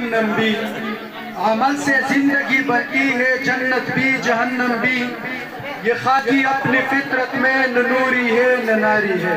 जहन्नम भी अमल से जिंदगी बदली है जन्नत भी जहन्नम भी ये खाकी अपनी फितरत में न नूरी है न नारी है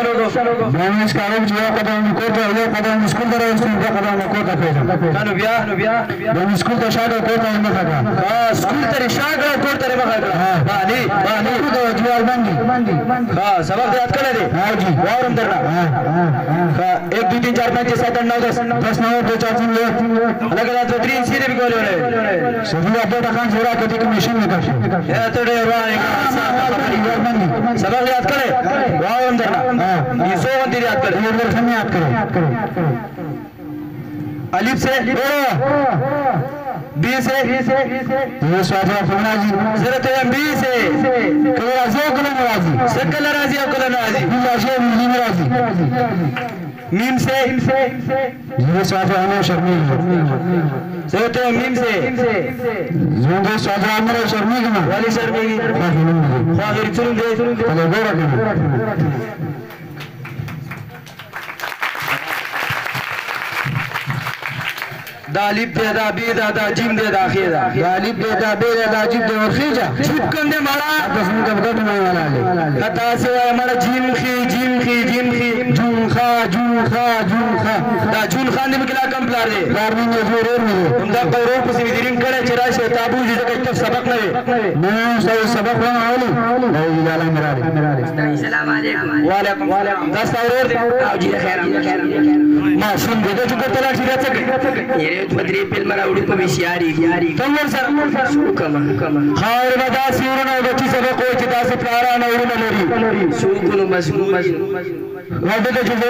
ಕದವನ್ನು ಬೇವಿಸ್ ಕಾಲೇಜ್ ಜೀವ ಕದವನ್ನು ಕೋಟ ಇದೆ ಕದವನ್ನು ಸ್ಕೂಲ್ ತರ ಸ್ಕೂಲ್ ಕದವನ್ನು ಕೋಟ ಪೇಜ ನಾನು ವ್ಯಾ ನಾನು ವ್ಯಾ ನಾನು ಸ್ಕೂಲ್ ತರ ಶಾಗ ಕೋಟ ಎಂಬ ಕದ ಆ ಸ್ಕೂಲ್ ತರ ಶಾಗ ಕೋಟ ತರ ಎಂಬ ಕದ ಬಾನಿ ಬಾನಿ ಕೋಟ ಜೀವಾರ್ ಬಂದಿ ಹಾ ಸಬಕ್ याद कर ले हाँ जी और अंदर ना हाँ 1 2 3 4 5 6 7 8 9 10 10 9 2 4 3 ले अलग अलग तो 3 सीधे भी गोल हो रहे सभी अपना रकम जोरा के कमीशन में कर ये तो रे वाह सबक याद कर ले और अंदर ना हाँ, हाँ। सौ मंदिर याद करो। दूरदर्शन में याद करो। अलिफ से बी से। बी से। कलराजी सकल राज़ी अकल राज़ी। मीम से। ये स्वाद अमर शर्मी। सोते मीम से। जोंदे स्वाद अमर शर्मी की वाली शर्मी की। खागिर चुन दे चलो गोरा दालिब दे दा बे दा दा जिम दे दा खे दा दालिब दे दा बे दा दा जिम दे और खीजा छुप कंदे मारा कसम कब कब मारा ले खता से हमारा जिम खी जिम खी जिम खी da jun khan nim kila kam plare garni ne zore ne umda qoro ko si dirin kare chira she tabu ji da kaf sabak ne mu sai sabak na ali la ilaha illa allah assalamu alaikum wa alaikum wa alaikum da sauror aw ji khair khair ma sun de jo ko tala ji ratak yere badri pil mara udi pa vishari yari kamar sar kama kama khair bada siruna bati sabak ko chita se plara na uri na lori su ko masmu masmu Waduh, jubo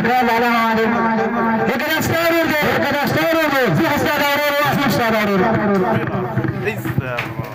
Please, uh,